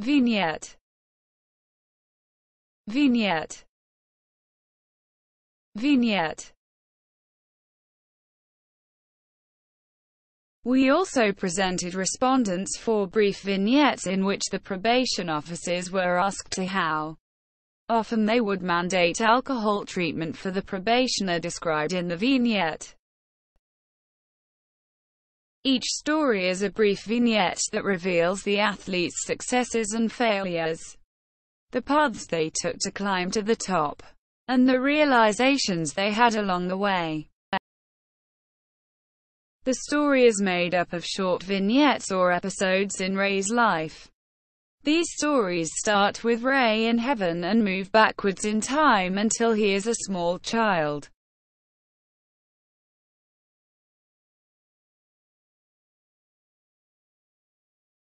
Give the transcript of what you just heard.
Vignette. Vignette. Vignette. We also presented respondents for brief vignettes in which the probation officers were asked to how often they would mandate alcohol treatment for the probationer described in the vignette. Each story is a brief vignette that reveals the athlete's successes and failures, the paths they took to climb to the top, and the realizations they had along the way. The story is made up of short vignettes or episodes in Ray's life. These stories start with Ray in heaven and move backwards in time until he is a small child.